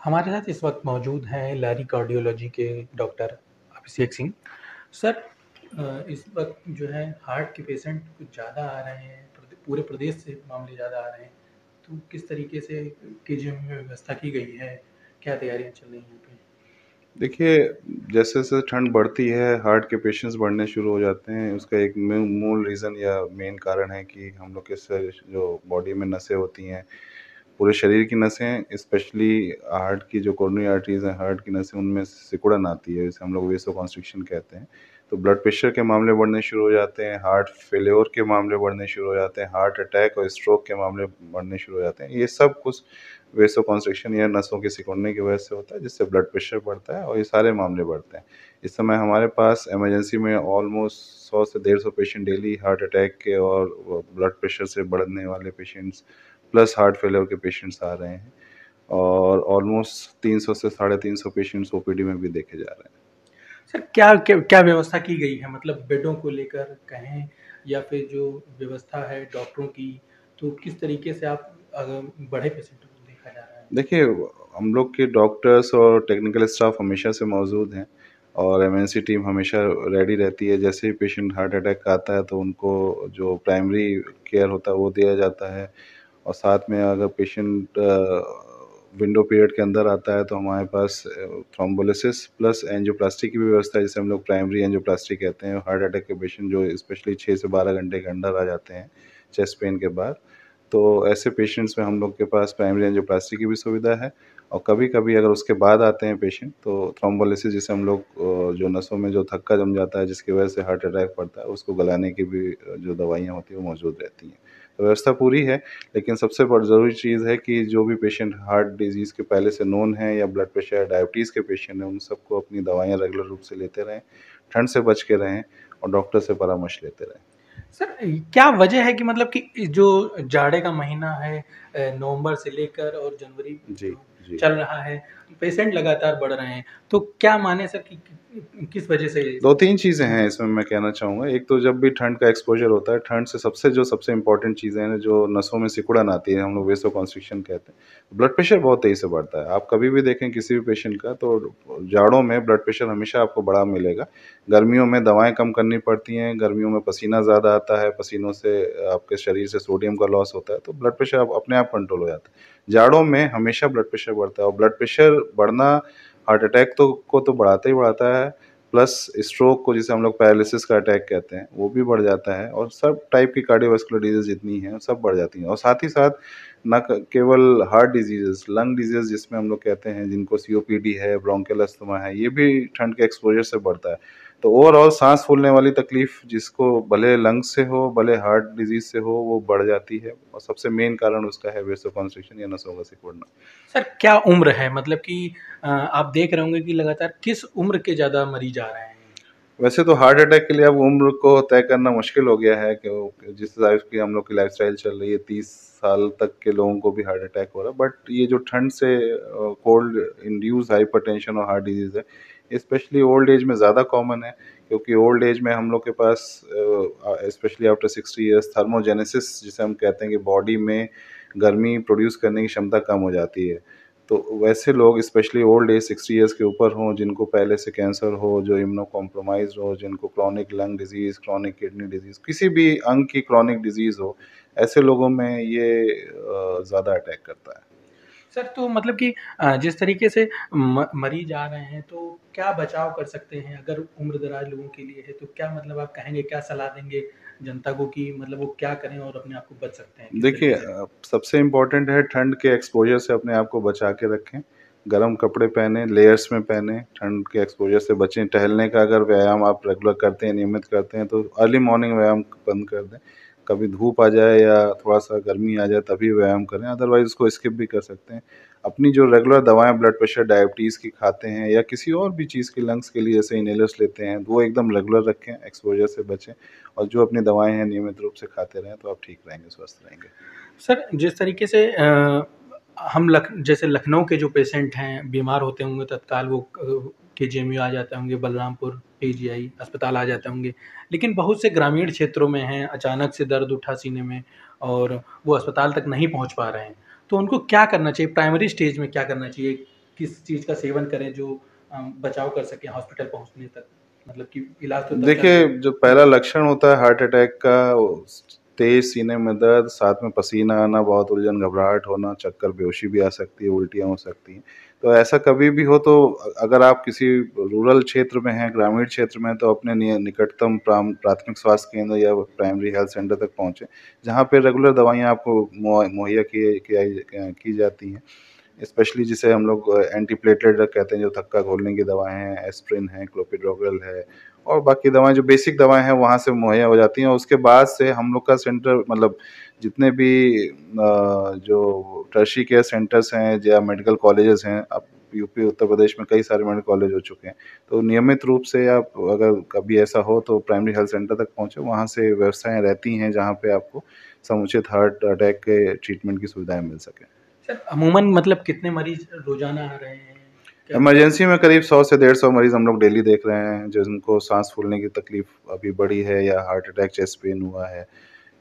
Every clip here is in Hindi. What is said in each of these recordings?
हमारे साथ इस वक्त मौजूद हैं लारी कार्डियोलॉजी के डॉक्टर अभिषेक सिंह। सर इस वक्त जो है हार्ट के पेशेंट कुछ ज़्यादा आ रहे हैं पूरे प्रदेश से मामले ज़्यादा आ रहे हैं। तो किस तरीके से के में व्यवस्था की गई है? क्या तैयारियाँ चल रही हैं देखिए, जैसे जैसे ठंड बढ़ती है हार्ट के पेशेंट्स बढ़ने शुरू हो जाते हैं। उसका एक मूल रीज़न या मेन कारण है कि हम लोग के जो बॉडी में नसें होती हैं पूरे शरीर की नसें स्पेशली हार्ट की जो कोरोनरी आर्टरीज हैं हार्ट की नसें, उनमें सिकुड़न आती है, जिसे हम लोग वेसो कॉन्स्ट्रिक्शन कहते हैं। तो ब्लड प्रेशर के मामले बढ़ने शुरू हो जाते हैं हार्ट फेल्योर के मामले बढ़ने शुरू हो जाते हैं हार्ट अटैक और स्ट्रोक के मामले बढ़ने शुरू हो जाते हैं। ये सब कुछ वेसो कॉन्स्ट्रिक्शन या नसों के सिकुड़ने की वजह से होता है, जिससे ब्लड प्रेशर बढ़ता है और ये सारे मामले बढ़ते हैं। इस समय हमारे पास इमरजेंसी में ऑलमोस्ट सौ से डेढ़ सौ पेशेंट डेली हार्ट अटैक के और ब्लड प्रेशर से बढ़ने वाले पेशेंट्स प्लस हार्ट फेलियर के पेशेंट्स आ रहे हैं और ऑलमोस्ट तीन सौ से साढ़े तीन सौ पेशेंट्स ओपीडी में भी देखे जा रहे हैं। सर क्या क्या, क्या व्यवस्था की गई है? मतलब बेडों को लेकर कहें या फिर जो व्यवस्था है डॉक्टरों की तो किस तरीके से आप अगर बड़े पेशेंटों को देखा जा रहा है? देखिए हम लोग के डॉक्टर्स और टेक्निकल स्टाफ हमेशा से मौजूद हैं और एम टीम हमेशा रेडी रहती है। जैसे ही पेशेंट हार्ट अटैक का आता है तो उनको जो प्राइमरी केयर होता है वो दिया जाता है। और साथ में अगर पेशेंट विंडो पीरियड के अंदर आता है तो हमारे पास थ्रोम्बोलिसिस प्लस एंजियोप्लास्टी की भी व्यवस्था है, जिसे हम लोग प्राइमरी एंजियोप्लास्टी कहते हैं। हार्ट अटैक के पेशेंट जो स्पेशली छः से बारह घंटे के अंदर आ जाते हैं चेस्ट पेन के बाद। तो ऐसे पेशेंट्स में हम लोग के पास प्राइमरी एंजियोप्लास्टी की भी सुविधा है और कभी कभी अगर उसके बाद आते हैं पेशेंट तो थ्रोम्बोलिसिस जिसे हम लोग जो नसों में जो थक्का जम जाता है, जिसकी वजह से हार्ट अटैक पड़ता है, उसको गलाने की भी जो दवाइयाँ होती हैं, वो मौजूद रहती हैं। व्यवस्था पूरी है लेकिन सबसे बड़ी ज़रूरी चीज़ है कि जो भी पेशेंट हार्ट डिज़ीज़ के पहले से नोन है या ब्लड प्रेशर या डायबिटीज़ के पेशेंट हैं उन सबको अपनी दवाइयाँ रेगुलर रूप से लेते रहें ठंड से बच के रहें और डॉक्टर से परामर्श लेते रहें। सर क्या वजह है कि मतलब कि जो जाड़े का महीना है नवंबर से लेकर और जनवरी जी जी चल रहा है पेशेंट लगातार बढ़ रहे हैं तो क्या माने सर कि किस वजह से दो तीन चीज़ें हैं इसमें मैं कहना चाहूँगा। एक तो जब भी ठंड का एक्सपोजर होता है, ठंड से सबसे जो सबसे इंपॉर्टेंट चीज़ें हैं, जो नसों में सिकुड़न आती है, हम लोग वेसो कॉन्स्ट्रिक्शन कहते हैं। ब्लड प्रेशर बहुत तेज़ी से बढ़ता है। आप कभी भी देखें किसी भी पेशेंट का तो जाड़ों में ब्लड प्रेशर हमेशा आपको बड़ा मिलेगा। गर्मियों में दवाएँ कम करनी पड़ती हैं, गर्मियों में पसीना ज़्यादा आता है, पसीनों से आपके शरीर से सोडियम का लॉस होता है तो ब्लड प्रेशर अपने आप कंट्रोल हो जाता है। जाड़ों में हमेशा ब्लड प्रेशर बढ़ता है, और ब्लड प्रेशर बढ़ना हार्ट अटैक तो को तो बढ़ाता ही बढ़ाता है, प्लस स्ट्रोक को जिसे हम लोग पैरालिसिस का अटैक कहते हैं, वो भी बढ़ जाता है, और सब टाइप की कार्डियोवास्कुलर डिज़ीज़ जितनी हैं, सब बढ़ जाती हैं, और साथ ही साथ न केवल हार्ट डिजीजेस, लंग डिज़ीज़ जिसमें हम लोग कहते हैं, जिनको सीओपीडी है ब्रोंकेलस्थमा है, ये भी ठंड के एक्सपोजर से बढ़ता है। तो ओवरऑल सांस फूलने वाली तकलीफ़ जिसको भले लंग से हो भले हार्ट डिज़ीज़ से हो वो बढ़ जाती है और सबसे मेन कारण उसका है वेसो कॉन्स्ट्रिक्शन या नसों का सिकुड़ना। सर क्या उम्र है? मतलब कि आप देख रहे होंगे कि लगातार किस उम्र के ज़्यादा मरीज़ आ रहे हैं? वैसे तो हार्ट अटैक के लिए अब उम्र को तय करना मुश्किल हो गया है कि जिस हिसाब की हम लोग की लाइफ चल रही है तीस साल तक के लोगों को भी हार्ट अटैक हो रहा है। बट ये जो ठंड से कोल्ड इंड्यूस हाइपरटेंशन और हार्ट डिज़ीज़ है स्पेशली ओल्ड एज में ज़्यादा कॉमन है, क्योंकि ओल्ड एज में हम लोग के पास specially after sixty years thermogenesis जिसे हम कहते हैं कि बॉडी में गर्मी प्रोड्यूस करने की क्षमता कम हो जाती है। तो वैसे लोग specially old age sixty years के ऊपर हों, जिनको पहले से कैंसर हो, जो इम्नो कॉम्प्रोमाइज हो, जिनको chronic lung disease chronic kidney disease किसी भी अंग की क्रॉनिक डिज़ीज़ हो, ऐसे लोगों में ये ज़्यादा अटैक करता है। सर तो मतलब कि जिस तरीके से मरीज़ आ रहे हैं तो क्या बचाव कर सकते हैं? अगर उम्र दराज लोगों के लिए है तो क्या मतलब आप कहेंगे, क्या सलाह देंगे? जनता को कि मतलब वो क्या करें और अपने आप को बच सकते हैं? देखिए सबसे इम्पोर्टेंट है ठंड के एक्सपोजर से अपने आप को बचा के रखें। गर्म कपड़े पहने लेयर्स में पहने ठंड के एक्सपोजर से बचें। टहलने का अगर व्यायाम आप रेगुलर करते हैं नियमित करते हैं तो अर्ली मॉर्निंग व्यायाम बंद कर दें। कभी धूप आ जाए या थोड़ा सा गर्मी आ जाए तभी व्यायाम करें। अदरवाइज़ उसको स्किप भी कर सकते हैं। अपनी जो रेगुलर दवाएँ ब्लड प्रेशर डायबिटीज़ की खाते हैं या किसी और भी चीज़ के लंग्स के लिए जैसे इनहेलर्स लेते हैं वो एकदम रेगुलर रखें एक्सपोजर से बचें और जो अपनी दवाएँ हैं नियमित रूप से खाते रहें तो आप ठीक रहेंगे स्वस्थ रहेंगे। सर जिस तरीके से आ, हम लख जैसे लखनऊ के जो पेशेंट हैं बीमार होते होंगे तत्काल वो के जी आ जाते होंगे बलरामपुर पी अस्पताल आ जाते होंगे। लेकिन बहुत से ग्रामीण क्षेत्रों में हैं अचानक से दर्द उठा सीने में और वो अस्पताल तक नहीं पहुँच पा रहे हैं। तो उनको क्या करना चाहिए? प्राइमरी स्टेज में क्या करना चाहिए? किस चीज़ का सेवन करें जो बचाव कर सकें हॉस्पिटल पहुँचने तक? मतलब कि इलाज तो देखिए जो पहला लक्षण होता है हार्ट अटैक का तेज सीने में दर्द, साथ में पसीना आना, बहुत उलझन, घबराहट होना, चक्कर, बेहोशी भी आ सकती है, उल्टियाँ हो सकती हैं। तो ऐसा कभी भी हो तो अगर आप किसी रूरल क्षेत्र में हैं, ग्रामीण क्षेत्र में तो अपने निकटतम प्राथमिक स्वास्थ्य केंद्र या प्राइमरी हेल्थ सेंटर तक पहुँचें, जहाँ पर रेगुलर दवाइयाँ आपको मुहैया की की जाती हैं। स्पेशली जिसे हम लोग एंटी प्लेटलेट कहते हैं, जो थक्का घोलने की दवाएँ हैं एस्प्रिन है क्लोपिड्रोगल है, और बाकी दवाएँ, जो बेसिक दवाएँ हैं, वहाँ से मुहैया हो जाती हैं। उसके बाद से हम लोग का सेंटर मतलब जितने भी जो टर्शी केयर सेंटर्स हैं या मेडिकल कॉलेजेस हैं, अब यूपी उत्तर प्रदेश में कई सारे मेडिकल कॉलेज हो चुके हैं। तो नियमित रूप से आप अगर कभी ऐसा हो तो प्राइमरी हेल्थ सेंटर तक पहुँचे। वहाँ से व्यवस्थाएँ रहती हैं जहाँ पर आपको समुचित हार्ट अटैक के ट्रीटमेंट की सुविधाएँ मिल सकें। अमूमन मतलब कितने मरीज़ रोज़ाना आ रहे हैं? इमरजेंसी में करीब 100 से डेढ़ सौ मरीज़ हम लोग डेली देख रहे हैं, जिनको सांस फूलने की तकलीफ़ अभी बढ़ी है या हार्ट अटैक चेस्ट पेन हुआ है।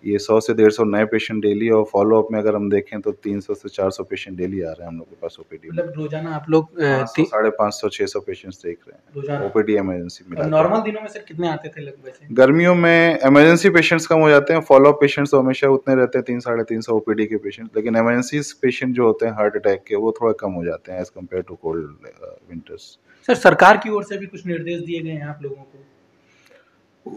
ये सौ से डेढ़ सौ नए पेशेंट डेली और फॉलो अप में अगर हम देखें तो तीन सौ से चार सौ पेशेंट डेली आ रहे हैं हम लोग के पास ओपीडी मतलब रोज़ाना आप लोग साढ़े पाँच सौ छः सौ पेशेंट देख रहे हैं। ओपीडी इमरजेंसी में नॉर्मल दिनों में सर कितने आते थे लगभग गर्मियों में इमरजेंसी पेशेंट्स कम हो जाते हैं फॉलो अप पेशेंट्स तो हमेशा उतने रहते हैं तीन साढ़े तीन सौ ओपीडी के पेशेंट लेकिन इमरजेंसी पेशेंट जो होते हैं हार्ट अटैक के वो थोड़ा कम हो जाते हैं as compare to cold winters sir सरकार की ओर से भी कुछ निर्देश दिए गए हैं आप लोगों को?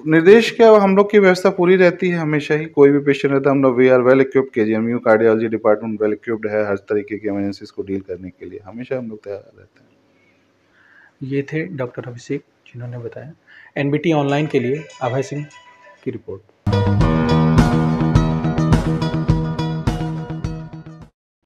निर्देश क्या हम लोग की व्यवस्था पूरी रहती है हमेशा ही। कोई भी पेशेंट रहता है, हम लोग we are well equipped K G M U cardiology department well equipped है हर तरीके की इमरजेंसीज को डील करने के लिए। हमेशा हम लोग तैयार रहते हैं। ये थे डॉक्टर अभिषेक, जिन्होंने बताया। एनबीटी ऑनलाइन के लिए अभय सिंह की रिपोर्ट